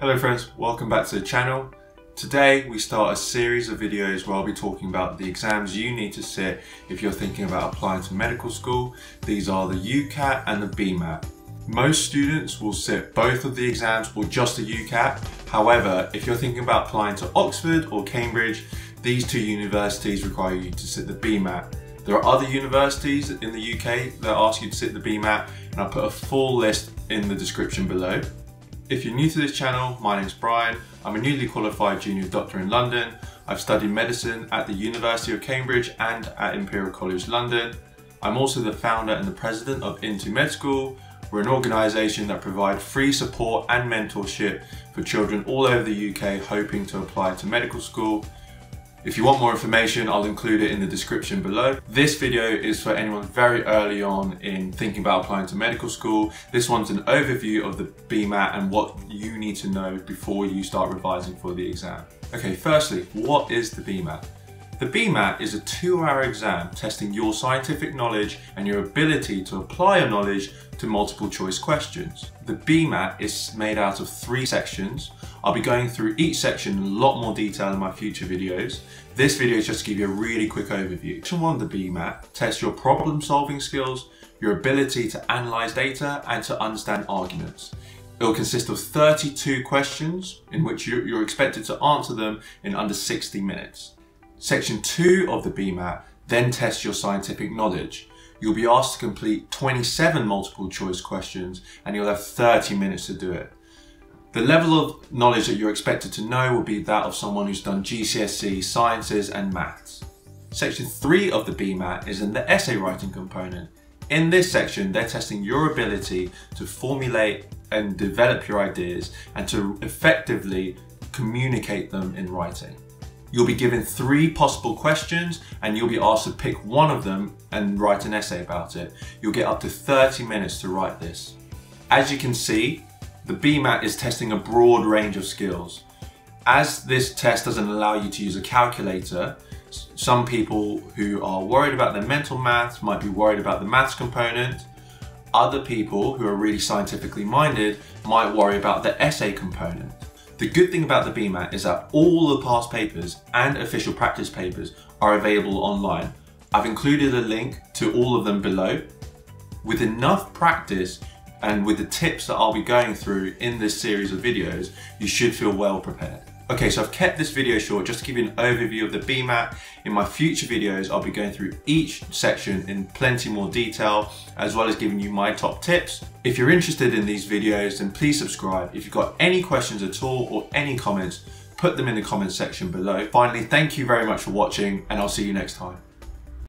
Hello friends, welcome back to the channel. Today we start a series of videos where I'll be talking about the exams you need to sit if you're thinking about applying to medical school. These are the UCAT and the BMAT. Most students will sit both of the exams or just the UCAT. However, if you're thinking about applying to Oxford or Cambridge, these two universities require you to sit the BMAT. There are other universities in the UK that ask you to sit the BMAT and I'll put a full list in the description below. If you're new to this channel, my name's Brian. I'm a newly qualified junior doctor in London. I've studied medicine at the University of Cambridge and at Imperial College London. I'm also the founder and the president of In2MedSchool. We're an organisation that provide free support and mentorship for children all over the UK hoping to apply to medical school if you want more information, I'll include it in the description below. This video is for anyone very early on in thinking about applying to medical school. This one's an overview of the BMAT and what you need to know before you start revising for the exam. Okay, firstly, what is the BMAT? The BMAT is a two-hour exam testing your scientific knowledge and your ability to apply your knowledge to multiple choice questions. The BMAT is made out of three sections. I'll be going through each section in a lot more detail in my future videos. This video is just to give you a really quick overview. Section 1 of the BMAT tests your problem solving skills, your ability to analyse data and to understand arguments. It will consist of 32 questions in which you're expected to answer them in under 60 minutes. Section 2 of the BMAT then tests your scientific knowledge. You'll be asked to complete 27 multiple choice questions and you'll have 30 minutes to do it. The level of knowledge that you're expected to know will be that of someone who's done GCSE, sciences and maths. Section 3 of the BMAT is in the essay writing component. In this section, they're testing your ability to formulate and develop your ideas and to effectively communicate them in writing. You'll be given three possible questions and you'll be asked to pick one of them and write an essay about it. You'll get up to 30 minutes to write this. As you can see, the BMAT is testing a broad range of skills. As this test doesn't allow you to use a calculator, some people who are worried about their mental maths might be worried about the maths component. Other people who are really scientifically minded might worry about the essay component. The good thing about the BMAT is that all the past papers and official practice papers are available online. I've included a link to all of them below. With enough practice and with the tips that I'll be going through in this series of videos, you should feel well prepared. Okay, so I've kept this video short just to give you an overview of the BMAT. In my future videos, I'll be going through each section in plenty more detail, as well as giving you my top tips. If you're interested in these videos, then please subscribe. If you've got any questions at all or any comments, put them in the comments section below. Finally, thank you very much for watching and I'll see you next time.